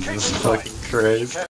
Jesus fucking Christ.